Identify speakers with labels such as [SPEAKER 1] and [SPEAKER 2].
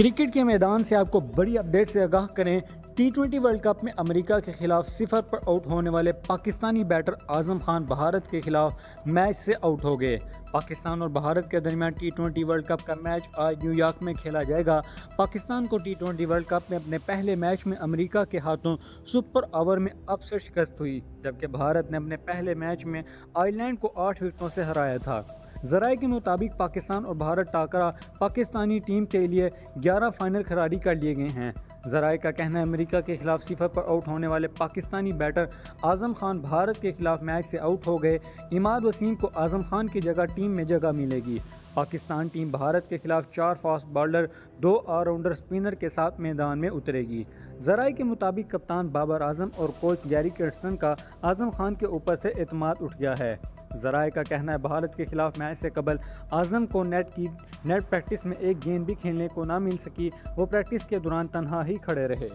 [SPEAKER 1] Cricket के मैदान से आपको बड़ी अपडेट से आगाह करें। टी ट्वेंटी वर्ल्ड कप में अमेरिका के खिलाफ सिफर पर आउट होने वाले पाकिस्तानी बैटर आज़म खान भारत के खिलाफ मैच से आउट हो गए। पाकिस्तान और भारत के दरमियान टी ट्वेंटी वर्ल्ड कप का मैच आज न्यूयॉर्क में खेला जाएगा। पाकिस्तान को टी ट्वेंटी वर्ल्ड कप में अपने पहले मैच में अमेरिका के हाथों सुपर ओवर में अपसेट शिकस्त हुई, जबकि भारत ने अपने पहले मैच में आयरलैंड को आठ विकेटों से हराया था। जराए के मुताबिक पाकिस्तान और भारत टाकरा पाकिस्तानी टीम के लिए 11 फाइनल खिलाड़ी कर लिए गए हैं। जराए का कहना है, अमेरिका के खिलाफ सिफर पर आउट होने वाले पाकिस्तानी बैटर आज़म खान भारत के खिलाफ मैच से आउट हो गए। इमाद वसीम को आज़म खान की जगह टीम में जगह मिलेगी। पाकिस्तान टीम भारत के खिलाफ चार फास्ट बॉलर, दो ऑलराउंडर स्पिनर के साथ मैदान में उतरेगी। जराए के मुताबिक कप्तान बाबर आज़म और कोच गैरी किर्सन का आज़म खान के ऊपर से अतमाद उठ गया है। जराए का कहना है, भारत के खिलाफ मैच से कबल आज़म को नेट की, नेट प्रैक्टिस में एक गेंद भी खेलने को ना मिल सकी। वो प्रैक्टिस के दौरान तनहा ही खड़े रहे।